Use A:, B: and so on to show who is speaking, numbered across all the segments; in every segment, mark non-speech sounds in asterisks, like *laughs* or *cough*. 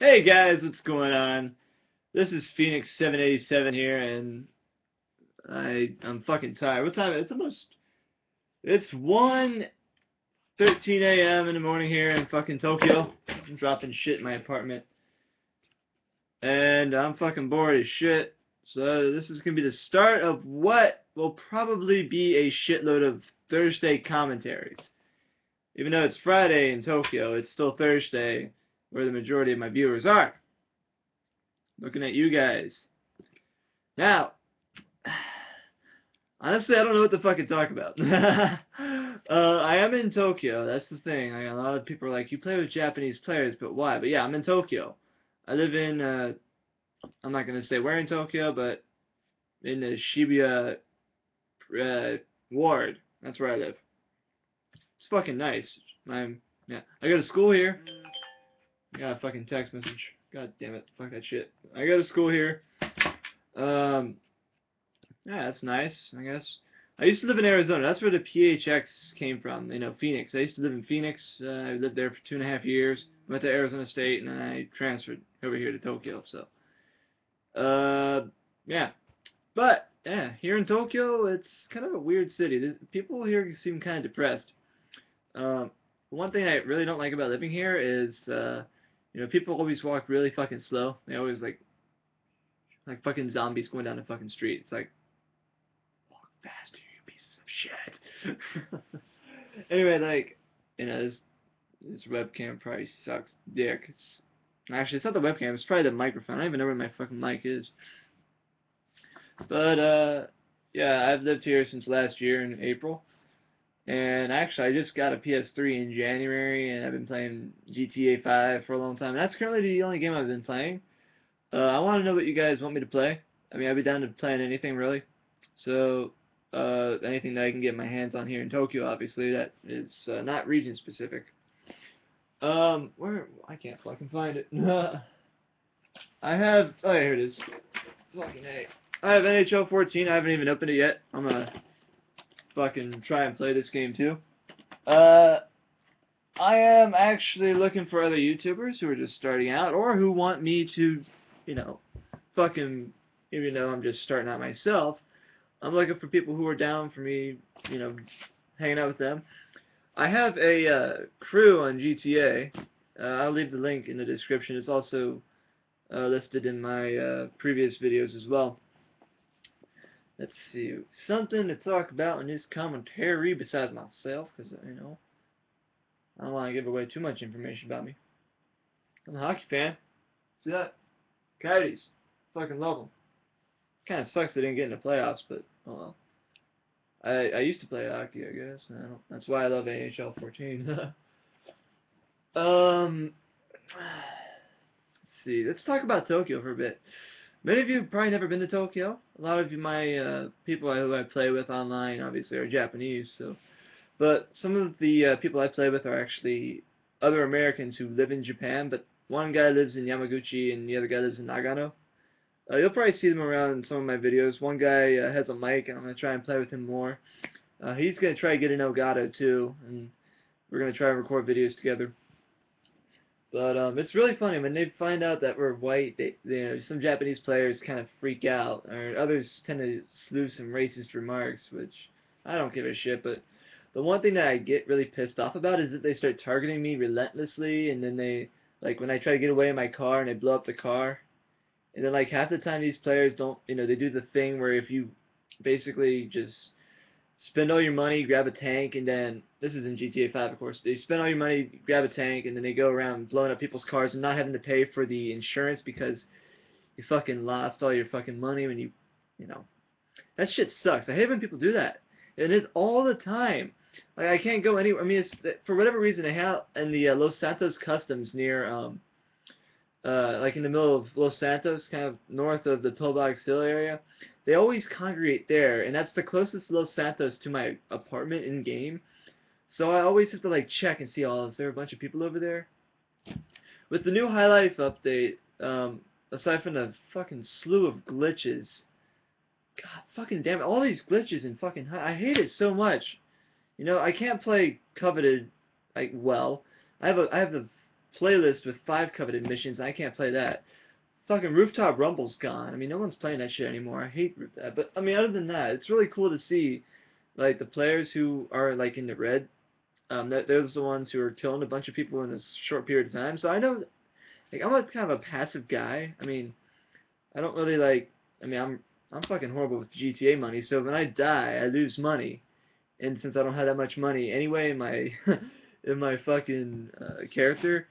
A: Hey guys, what's going on? This is Phoenyx 787 here, and I I'm fucking tired. What time? It's almost it's 1 13 a.m. in the morning here in fucking Tokyo. I'm dropping shit in my apartment, and I'm fucking bored as shit. So this is gonna be the start of what will probably be a shitload of Thursday commentaries. Even though it's Friday in Tokyo, it's still Thursday where the majority of my viewers are. Looking at you guys. Now, *sighs* honestly, I don't know what the fuck to talk about. *laughs* uh, I am in Tokyo. That's the thing. A lot of people are like, you play with Japanese players, but why? But yeah, I'm in Tokyo. I live in, uh, I'm not going to say where in Tokyo, but in the Shibuya uh, ward. That's where I live. It's fucking nice. I'm, yeah. I go to school here. I got a fucking text message. God damn it. Fuck that shit. I go to school here. Um, yeah, that's nice, I guess. I used to live in Arizona. That's where the PHX came from. You know, Phoenix. I used to live in Phoenix. Uh, I lived there for two and a half years. Went to Arizona State, and then I transferred over here to Tokyo. So, uh, yeah. But yeah, here in Tokyo, it's kind of a weird city. There's, people here seem kind of depressed. Um, one thing I really don't like about living here is uh, you know, people always walk really fucking slow. They always like, like fucking zombies going down the fucking street. It's like, walk faster, you pieces of shit. *laughs* anyway, like, you know, this this webcam probably sucks dick. It's actually it's not the webcam. It's probably the microphone. I don't even know where my fucking mic is. But uh, yeah, I've lived here since last year in April. And actually, I just got a PS3 in January, and I've been playing GTA 5 for a long time. That's currently the only game I've been playing. Uh, I want to know what you guys want me to play. I mean, I'd be down to playing anything really. So, uh, anything that I can get my hands on here in Tokyo, obviously, that is uh, not region specific. Um, where I can't fucking find it. *laughs* I have. Oh, yeah, here it is. Fucking a. I have NHL 14. I haven't even opened it yet. I'm gonna fucking try and play this game too. Uh, I am actually looking for other YouTubers who are just starting out or who want me to, you know, fucking, even though I'm just starting out myself, I'm looking for people who are down for me, you know, hanging out with them. I have a uh, crew on GTA. Uh, I'll leave the link in the description. It's also uh, listed in my uh, previous videos as well. Let's see, something to talk about in this commentary besides myself, because, you know, I don't want to give away too much information about me. I'm a hockey fan. See that? Coyotes. Fucking love them. Kind of sucks they didn't get in the playoffs, but, oh well. I, I used to play hockey, I guess. I that's why I love NHL 14. *laughs* um, *sighs* let's see. Let's talk about Tokyo for a bit. Many of you have probably never been to Tokyo. A lot of you, my uh, people who I play with online, obviously, are Japanese. So, but some of the uh, people I play with are actually other Americans who live in Japan. But one guy lives in Yamaguchi, and the other guy lives in Nagano. Uh, you'll probably see them around in some of my videos. One guy uh, has a mic, and I'm gonna try and play with him more. Uh, he's gonna try to get an Elgato too, and we're gonna try and record videos together. But um, it's really funny when they find out that we're white. They, you know, some Japanese players kind of freak out, or others tend to slew some racist remarks, which I don't give a shit. But the one thing that I get really pissed off about is that they start targeting me relentlessly, and then they like when I try to get away in my car and they blow up the car, and then like half the time these players don't, you know, they do the thing where if you basically just spend all your money, grab a tank, and then this is in GTA 5, of course. They spend all your money, grab a tank, and then they go around blowing up people's cars and not having to pay for the insurance because you fucking lost all your fucking money when you, you know, that shit sucks. I hate when people do that, and it's all the time. Like I can't go anywhere. I mean, it's, for whatever reason, they have in the uh, Los Santos Customs near, um, uh, like in the middle of Los Santos, kind of north of the Pillbox Hill area they always congregate there, and that's the closest Los Santos to my apartment in game. So I always have to like check and see, oh, is there a bunch of people over there? With the new High Life update, um, aside from the fucking slew of glitches, God fucking damn it, all these glitches and fucking high, I hate it so much. You know, I can't play Coveted like well. I have a I have the playlist with five coveted missions. I can't play that. Fucking Rooftop Rumble's gone. I mean, no one's playing that shit anymore. I hate that. But I mean, other than that, it's really cool to see, like the players who are like in the red. Um, that they're the ones who are killing a bunch of people in a short period of time. So I know, like, I'm a kind of a passive guy. I mean, I don't really like. I mean, I'm I'm fucking horrible with GTA money. So when I die, I lose money, and since I don't have that much money anyway in my *laughs* in my fucking uh, character,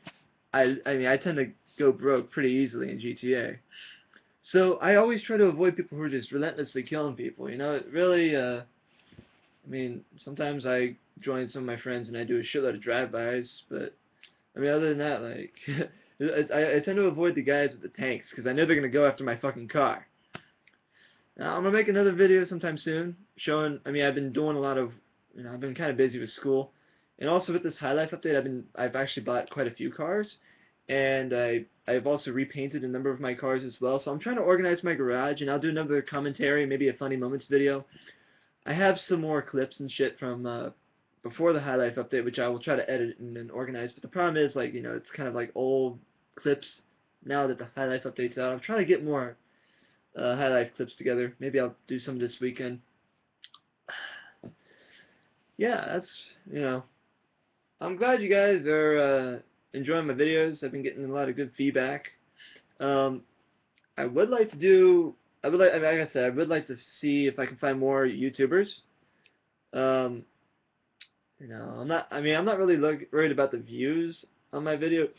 A: I I mean I tend to go broke pretty easily in GTA. So I always try to avoid people who are just relentlessly killing people. You know, it really. Uh, I mean, sometimes I join some of my friends and I do a shitload of drive-bys, but I mean, other than that, like, *laughs* I, I tend to avoid the guys with the tanks because I know they're gonna go after my fucking car. Now, I'm gonna make another video sometime soon showing. I mean, I've been doing a lot of, you know, I've been kind of busy with school, and also with this High Life update, I've been, I've actually bought quite a few cars, and I, I've also repainted a number of my cars as well. So I'm trying to organize my garage, and I'll do another commentary, maybe a funny moments video. I have some more clips and shit from uh, before the High Life update, which I will try to edit and, and organize. But the problem is, like, you know, it's kind of like old clips now that the High Life update's out. I'm trying to get more uh, High Life clips together. Maybe I'll do some this weekend. *sighs* Yeah, that's, you know, I'm glad you guys are uh, enjoying my videos. I've been getting a lot of good feedback. Um, I would like to do, I would like, I mean, like I said, I would like to see if I can find more YouTubers. Um, you know, I'm not, I mean, I'm not really look, worried about the views on my videos.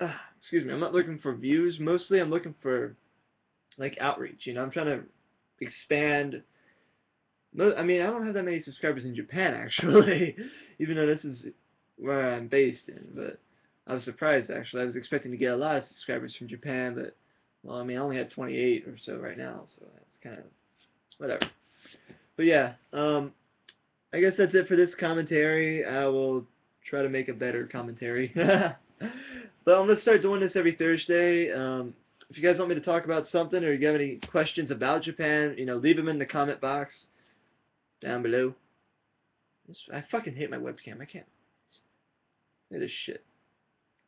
A: Ah, excuse me, I'm not looking for views. Mostly I'm looking for like outreach. You know, I'm trying to expand. I mean, I don't have that many subscribers in Japan *laughs* actually, even though this is where I'm based in. But I was surprised actually. I was expecting to get a lot of subscribers from Japan, but well, I mean, I only have 28 or so right now, so that's kind of whatever. But yeah, um, I guess that's it for this commentary. I will try to make a better commentary. *laughs* but I'm gonna start doing this every Thursday. Um, if you guys want me to talk about something or you have any questions about Japan, you know, leave them in the comment box down below. I fucking hate my webcam. I can't. It is shit.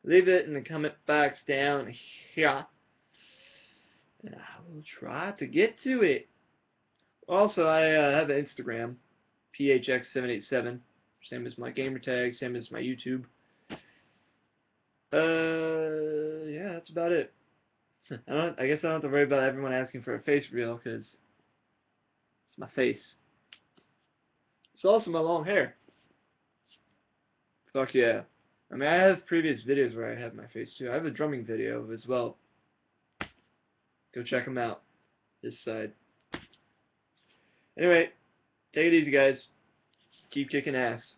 A: Leave it in the comment box down here. And I will try to get to it. Also, I uh, have an Instagram, PHX787. Same as my gamer tag, same as my YouTube. Uh, yeah, that's about it. *laughs* I don't. I guess I don't have to worry about everyone asking for a face reel because it's my face. It's also my long hair. Fuck yeah. I mean, I have previous videos where I have my face too. I have a drumming video as well. Go check them out. This side. Anyway, take it easy, guys. Keep kicking ass.